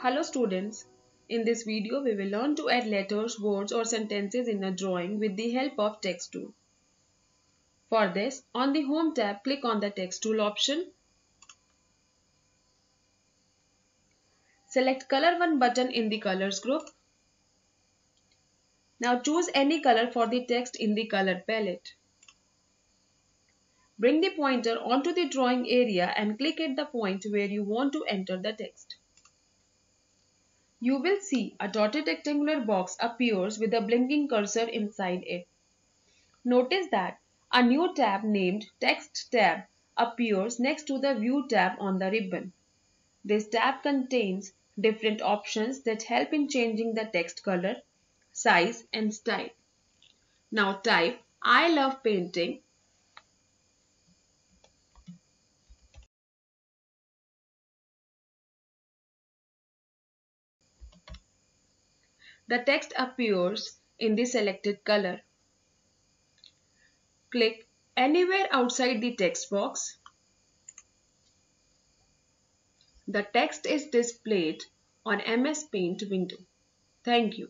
Hello students, in this video, we will learn to add letters, words or sentences in a drawing with the help of text tool. For this, on the Home tab, click on the text tool option. Select color 1 button in the colors group. Now choose any color for the text in the color palette. Bring the pointer onto the drawing area and click at the point where you want to enter the text. You will see a dotted rectangular box appears with a blinking cursor inside it. Notice that a new tab named Text tab appears next to the View tab on the ribbon. This tab contains different options that help in changing the text color, size and style. Now type I love painting the text appears in the selected color. Click anywhere outside the text box. The text is displayed on MS Paint window. Thank you.